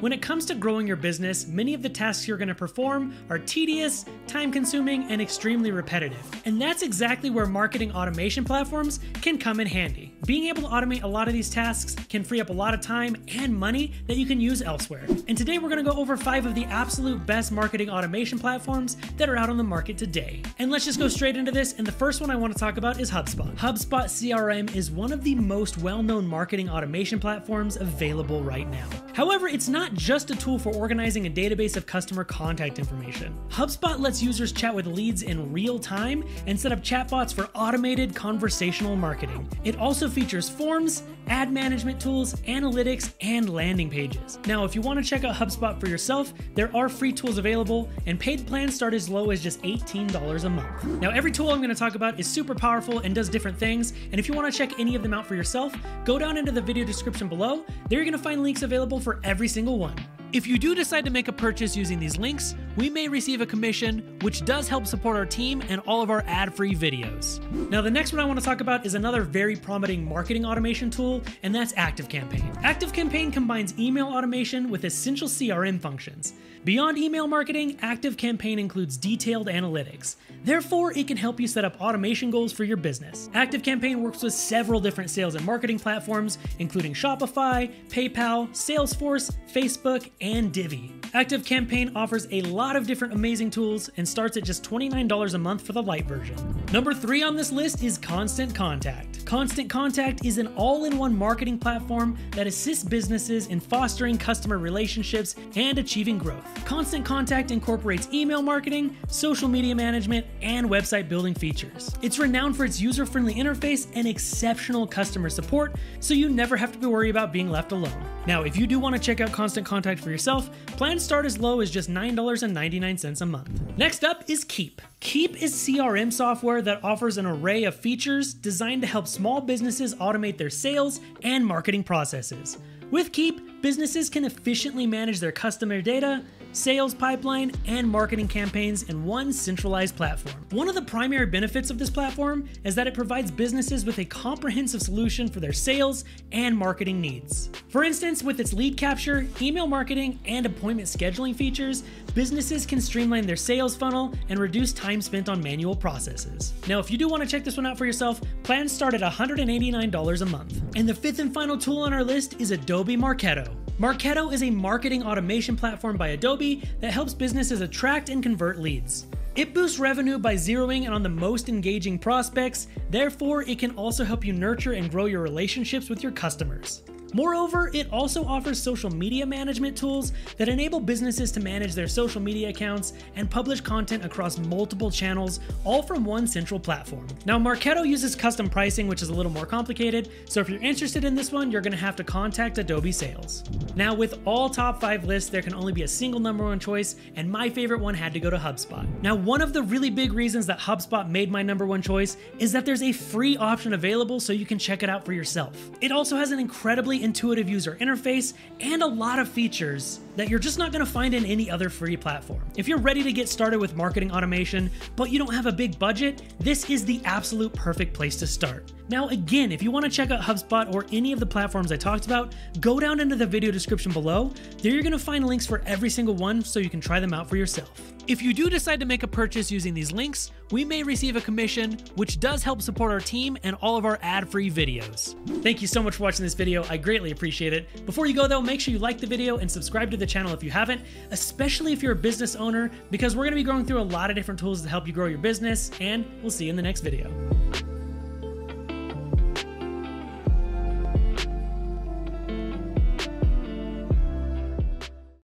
When it comes to growing your business, many of the tasks you're going to perform are tedious, time consuming, and extremely repetitive. And that's exactly where marketing automation platforms can come in handy. Being able to automate a lot of these tasks can free up a lot of time and money that you can use elsewhere. And today we're going to go over five of the absolute best marketing automation platforms that are out on the market today. And let's just go straight into this. And the first one I want to talk about is HubSpot. HubSpot CRM is one of the most well known marketing automation platforms available right now. However, it's not just a tool for organizing a database of customer contact information. HubSpot lets users chat with leads in real time and set up chatbots for automated conversational marketing. It also features forms, ad management tools, analytics, and landing pages. Now, if you want to check out HubSpot for yourself, there are free tools available, and paid plans start as low as just $18 a month. Now, every tool I'm going to talk about is super powerful and does different things, and if you want to check any of them out for yourself, go down into the video description below. There you're going to find links available for every single one. If you do decide to make a purchase using these links, we may receive a commission, which does help support our team and all of our ad free videos. Now, the next one I want to talk about is another very promising marketing automation tool, and that's ActiveCampaign. ActiveCampaign combines email automation with essential CRM functions. Beyond email marketing, ActiveCampaign includes detailed analytics. Therefore, it can help you set up automation goals for your business. ActiveCampaign works with several different sales and marketing platforms, including Shopify, PayPal, Salesforce, Facebook, and Divi. ActiveCampaign offers a lot of different amazing tools and starts at just $29 a month for the light version. Number three on this list is Constant Contact. Constant Contact is an all in one marketing platform that assists businesses in fostering customer relationships and achieving growth. Constant Contact incorporates email marketing, social media management, and website building features. It's renowned for its user friendly interface and exceptional customer support, so you never have to be worried about being left alone. Now, if you do want to check out Constant Contact for yourself, plans start as low as just $9.99 a month. Next up is Keap. Keap is CRM software that offers an array of features designed to help small businesses automate their sales and marketing processes. With Keap, businesses can efficiently manage their customer data, sales pipeline, and marketing campaigns in one centralized platform. One of the primary benefits of this platform is that it provides businesses with a comprehensive solution for their sales and marketing needs. For instance, with its lead capture, email marketing, and appointment scheduling features, businesses can streamline their sales funnel and reduce time spent on manual processes. Now, if you do want to check this one out for yourself, plans start at $189 a month. And the fifth and final tool on our list is Adobe Marketo. Marketo is a marketing automation platform by Adobe that helps businesses attract and convert leads. It boosts revenue by zeroing in on the most engaging prospects, therefore, it can also help you nurture and grow your relationships with your customers. Moreover, it also offers social media management tools that enable businesses to manage their social media accounts and publish content across multiple channels, all from one central platform. Now, Marketo uses custom pricing, which is a little more complicated, so if you're interested in this one, you're going to have to contact Adobe Sales. Now, with all top five lists, there can only be a single number one choice, and my favorite one had to go to HubSpot. Now, one of the really big reasons that HubSpot made my number one choice is that there's a free option available so you can check it out for yourself. It also has an incredibly intuitive user interface and a lot of features that you're just not going to find in any other free platform. If you're ready to get started with marketing automation, but you don't have a big budget, this is the absolute perfect place to start. Now, again, if you want to check out HubSpot or any of the platforms I talked about, go down into the video description below. There you're going to find links for every single one so you can try them out for yourself. If you do decide to make a purchase using these links, we may receive a commission, which does help support our team and all of our ad free videos. Thank you so much for watching this video. I greatly appreciate it. Before you go, though, make sure you like the video and subscribe to the channel if you haven't, especially if you're a business owner, because we're going to be going through a lot of different tools to help you grow your business, and we'll see you in the next video.